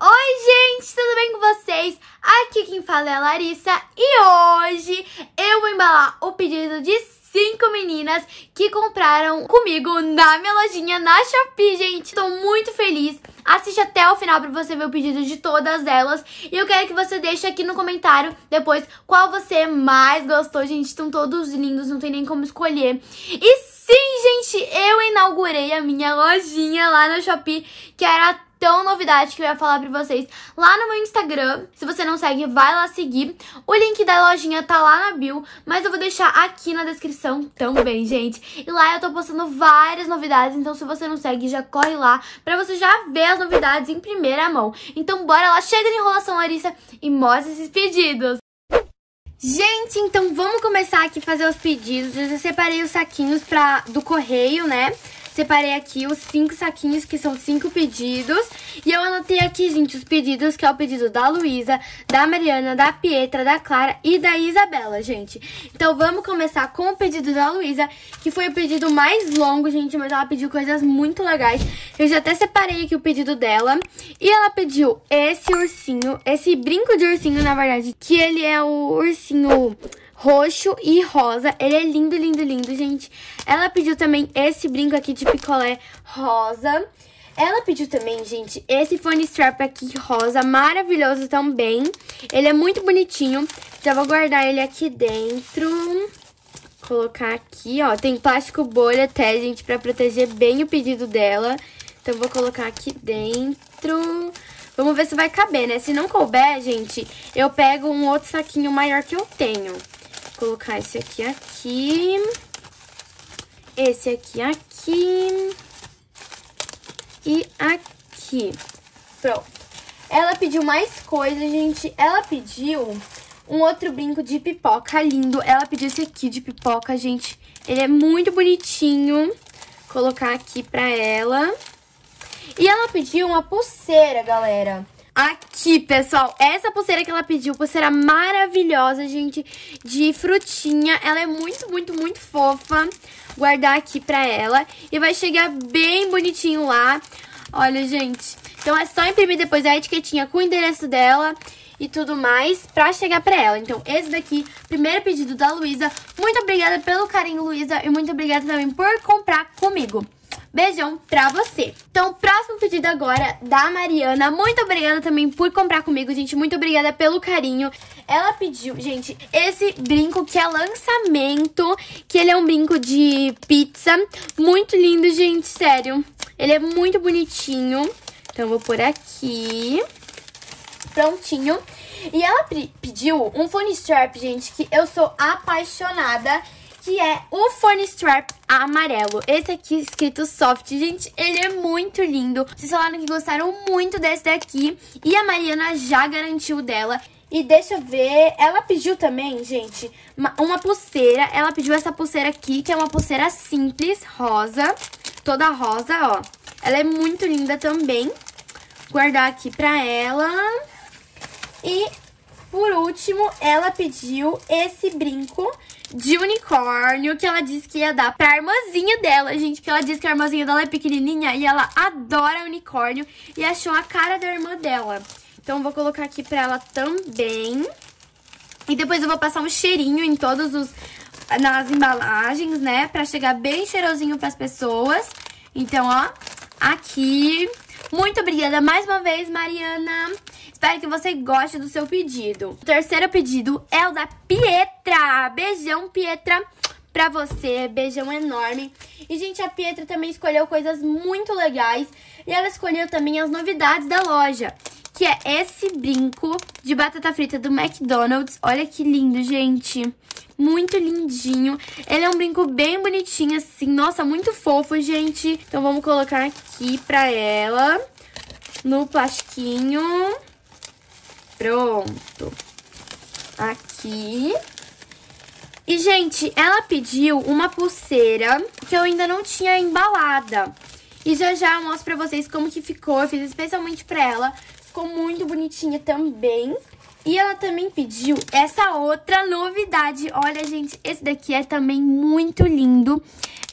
Oi, gente, tudo bem com vocês? Aqui quem fala é a Larissa e hoje eu vou embalar o pedido de cinco meninas que compraram comigo na minha lojinha na Shopee, gente. Tô muito feliz. Assiste até o final pra você ver o pedido de todas elas. E eu quero que você deixe aqui no comentário depois qual você mais gostou. Gente, estão todos lindos, não tem nem como escolher. E sim, gente, eu inaugurei a minha lojinha lá na Shopee, que era tão novidade que eu ia falar pra vocês lá no meu Instagram. Se você não segue, vai lá seguir. O link da lojinha tá lá na bio, mas eu vou deixar aqui na descrição também, gente. E lá eu tô postando várias novidades, então se você não segue, já corre lá pra você já ver as novidades em primeira mão. Então bora lá, chega de enrolação, Larissa, e mostra esses pedidos. Gente, então vamos começar aqui a fazer os pedidos. Eu já separei os saquinhos pra, do correio, né? Separei aqui os cinco saquinhos, que são cinco pedidos. E eu anotei aqui, gente, os pedidos, que é o pedido da Luísa, da Mariana, da Pietra, da Clara e da Isabela, gente. Então vamos começar com o pedido da Luísa, que foi o pedido mais longo, gente, mas ela pediu coisas muito legais. Eu já até separei aqui o pedido dela. E ela pediu esse ursinho, esse brinco de ursinho, na verdade, que ele é o ursinho roxo e rosa. Ele é lindo, lindo, lindo, gente. Ela pediu também esse brinco aqui de picolé rosa. Ela pediu também, gente, esse fone strap aqui rosa, maravilhoso também. Ele é muito bonitinho. Já vou guardar ele aqui dentro. Colocar aqui, ó. Tem plástico bolha até, gente, pra proteger bem o pedido dela. Então, vou colocar aqui dentro. Vamos ver se vai caber, né? Se não couber, gente, eu pego um outro saquinho maior que eu tenho colocar esse aqui aqui. Esse aqui aqui. E aqui. Pronto. Ela pediu mais coisa, gente. Ela pediu um outro brinco de pipoca lindo. Ela pediu esse aqui de pipoca, gente. Ele é muito bonitinho. Colocar aqui pra ela. E ela pediu uma pulseira, galera. Aqui, pessoal, essa pulseira que ela pediu, pulseira maravilhosa, gente, de frutinha. Ela é muito, muito, muito fofa. Guardar aqui pra ela. E vai chegar bem bonitinho lá. Olha, gente. Então é só imprimir depois a etiquetinha com o endereço dela e tudo mais pra chegar pra ela. Então, esse daqui, primeiro pedido da Luísa. Muito obrigada pelo carinho, Luísa, e muito obrigada também por comprar comigo. Beijão pra você. Então, próximo pedido agora da Mariana. Muito obrigada também por comprar comigo, gente. Muito obrigada pelo carinho. Ela pediu, gente, esse brinco que é lançamento, que ele é um brinco de pizza. Muito lindo, gente, sério. Ele é muito bonitinho. Então, eu vou por aqui. Prontinho. E ela pediu um fone strap, gente, que eu sou apaixonada que é o fone strap amarelo. Esse aqui escrito soft, gente, ele é muito lindo. Vocês falaram que gostaram muito desse daqui e a Mariana já garantiu dela. E deixa eu ver, ela pediu também, gente, uma, uma pulseira. Ela pediu essa pulseira aqui, que é uma pulseira simples, rosa, toda rosa, ó. Ela é muito linda também. Guardar aqui pra ela. E, por último, ela pediu esse brinco de unicórnio que ela disse que ia dar pra irmãzinha dela, gente. Porque ela disse que a irmãzinha dela é pequenininha e ela adora unicórnio e achou a cara da irmã dela. Então, vou colocar aqui pra ela também. E depois eu vou passar um cheirinho em todos os... Nas embalagens, né? Pra chegar bem cheirosinho pras pessoas. Então, ó, aqui... Muito obrigada mais uma vez, Mariana. Espero que você goste do seu pedido. O terceiro pedido é o da Pietra. Beijão, Pietra, pra você. Beijão enorme. E, gente, a Pietra também escolheu coisas muito legais. E ela escolheu também as novidades da loja. Que é esse brinco de batata frita do McDonald's. Olha que lindo, gente. Muito lindinho. Ele é um brinco bem bonitinho, assim. Nossa, muito fofo, gente. Então, vamos colocar aqui pra ela. No plastiquinho. Pronto. Aqui. E, gente, ela pediu uma pulseira que eu ainda não tinha embalada. E já já eu mostro pra vocês como que ficou. Eu fiz especialmente pra ela. Ficou muito bonitinha também. E ela também pediu essa outra novidade. Olha, gente, esse daqui é também muito lindo.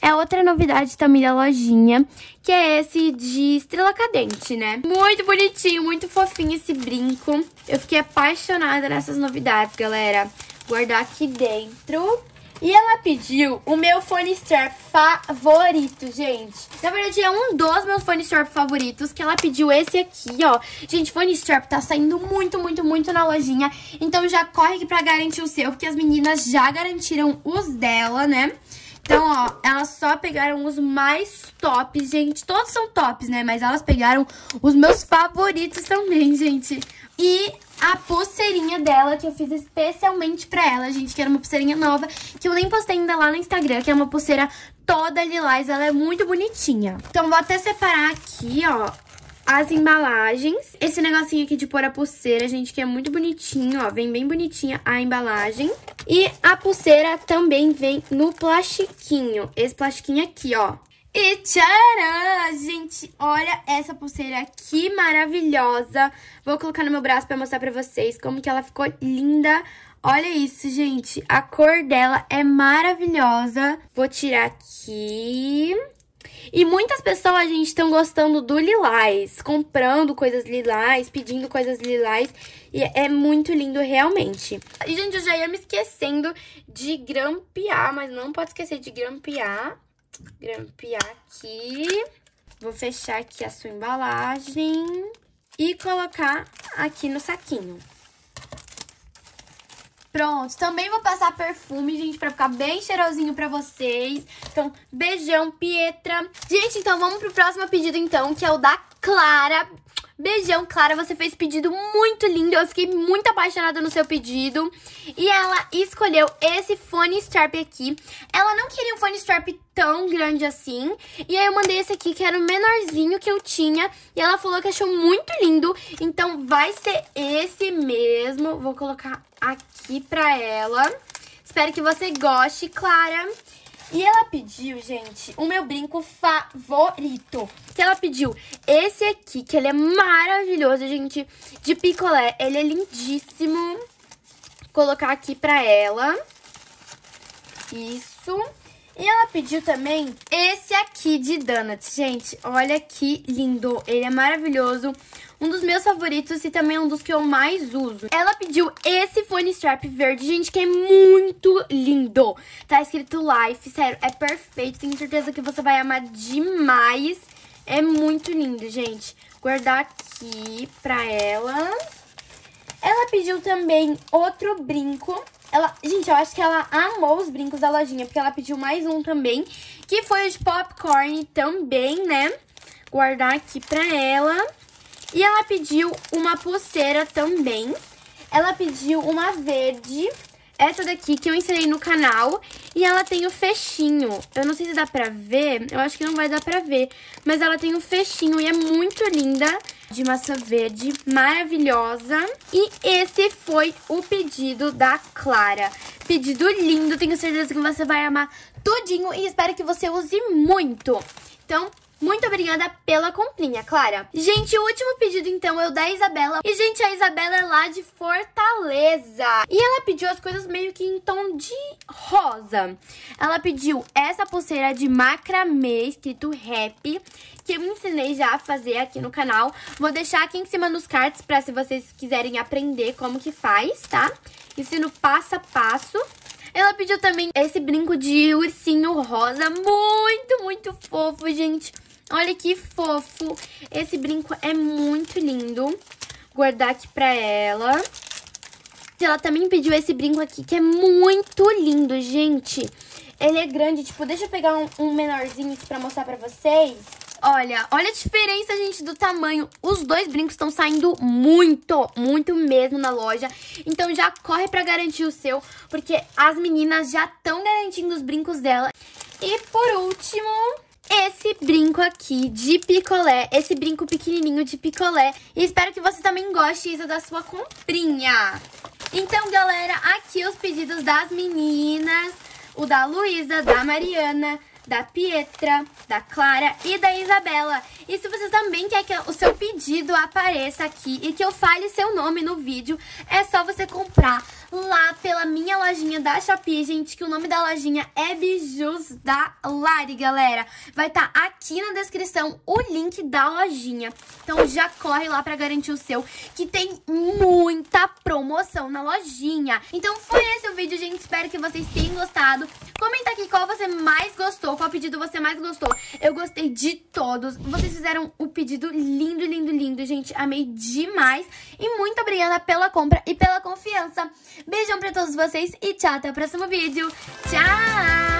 É outra novidade também da lojinha, que é esse de estrela cadente, né? Muito bonitinho, muito fofinho esse brinco. Eu fiquei apaixonada nessas novidades, galera. Guardar aqui dentro. E ela pediu o meu fone strap favorito, gente. Na verdade, é um dos meus fone strap favoritos, que ela pediu esse aqui, ó. Gente, fone strap tá saindo muito, muito, muito na lojinha. Então já corre aqui pra garantir o seu, porque as meninas já garantiram os dela, né? Então, ó, elas só pegaram os mais tops, gente. Todos são tops, né? Mas elas pegaram os meus favoritos também, gente. E a pulseirinha dela, que eu fiz especialmente pra ela, gente, que era uma pulseirinha nova, que eu nem postei ainda lá no Instagram, que é uma pulseira toda lilás, ela é muito bonitinha. Então, vou até separar aqui, ó, as embalagens. Esse negocinho aqui de pôr a pulseira, gente, que é muito bonitinho, ó, vem bem bonitinha a embalagem. E a pulseira também vem no plastiquinho, esse plastiquinho aqui, ó. E tcharam! Gente, olha essa pulseira que maravilhosa. Vou colocar no meu braço pra mostrar pra vocês como que ela ficou linda. Olha isso, gente. A cor dela é maravilhosa. Vou tirar aqui. E muitas pessoas, gente, estão gostando do lilás, comprando coisas lilás, pedindo coisas lilás. E é muito lindo, realmente. E, gente, eu já ia me esquecendo de grampear, mas não pode esquecer de grampear grampear aqui. Vou fechar aqui a sua embalagem e colocar aqui no saquinho. Pronto, também vou passar perfume, gente, pra ficar bem cheirosinho pra vocês. Então, beijão, Pietra. Gente, então vamos pro próximo pedido, então, que é o da Clara. Beijão, Clara, você fez pedido muito lindo, eu fiquei muito apaixonada no seu pedido. E ela escolheu esse fone strap aqui. Ela não queria um fone strap tão grande assim. E aí eu mandei esse aqui, que era o menorzinho que eu tinha. E ela falou que achou muito lindo. Então vai ser esse mesmo. Vou colocar aqui pra ela. Espero que você goste, Clara. E ela pediu, gente, o meu brinco favorito. Que ela pediu esse aqui, que ele é maravilhoso, gente, de picolé. Ele é lindíssimo. Vou colocar aqui pra ela. Isso. E ela pediu também esse aqui de donuts, gente. Olha que lindo. Ele é maravilhoso um dos meus favoritos e também um dos que eu mais uso. Ela pediu esse fone strap verde, gente, que é muito lindo. Tá escrito Life, sério, é perfeito. Tenho certeza que você vai amar demais. É muito lindo, gente. Guardar aqui pra ela. Ela pediu também outro brinco. Ela, gente, eu acho que ela amou os brincos da lojinha, porque ela pediu mais um também, que foi o de popcorn também, né? Guardar aqui pra ela. E ela pediu uma pulseira também. Ela pediu uma verde, essa daqui que eu ensinei no canal. E ela tem o fechinho. Eu não sei se dá pra ver, eu acho que não vai dar pra ver. Mas ela tem o fechinho e é muito linda. De maçã verde, maravilhosa. E esse foi o pedido da Clara. Pedido lindo, tenho certeza que você vai amar tudinho e espero que você use muito. Então, muito obrigada pela comprinha, Clara. Gente, o último pedido, então, é o da Isabela. E, gente, a Isabela é lá de Fortaleza. E ela pediu as coisas meio que em tom de rosa. Ela pediu essa pulseira de macramê, escrito rap, que eu ensinei já a fazer aqui no canal. Vou deixar aqui em cima nos cards pra se vocês quiserem aprender como que faz, tá? Ensino passo a passo. Ela pediu também esse brinco de ursinho rosa, muito, muito fofo, gente. Olha que fofo. Esse brinco é muito lindo. Guardar aqui pra ela. Ela também pediu esse brinco aqui, que é muito lindo, gente. Ele é grande, tipo, deixa eu pegar um, um menorzinho aqui pra mostrar pra vocês. Olha, olha a diferença, gente, do tamanho. Os dois brincos estão saindo muito, muito mesmo na loja. Então já corre pra garantir o seu, porque as meninas já estão garantindo os brincos dela. E por último, esse brinco aqui de picolé, esse brinco pequenininho de picolé. E espero que você também goste, Isa, da sua comprinha. Então, galera, aqui os pedidos das meninas. O da Luísa, da Mariana, da Pietra, da Clara e da Isabela. E se você também quer que o seu pedido apareça aqui e que eu fale seu nome no vídeo, é só você comprar lá pela minha lojinha da Shopee, gente, que o nome da lojinha é Bijus da Lari, galera. Vai estar tá aqui na descrição o link da lojinha. Então já corre lá pra garantir o seu, que tem muita promoção na lojinha. Então foi esse o vídeo, gente. Espero que vocês tenham gostado. Comenta aqui qual você mais gostou, qual pedido você mais gostou. Eu gostei de todos. Vocês fizeram o pedido lindo, lindo, lindo, gente. Amei demais. E muito obrigada pela compra e pela confiança. Beijão pra todos vocês e tchau, até o próximo vídeo. Tchau!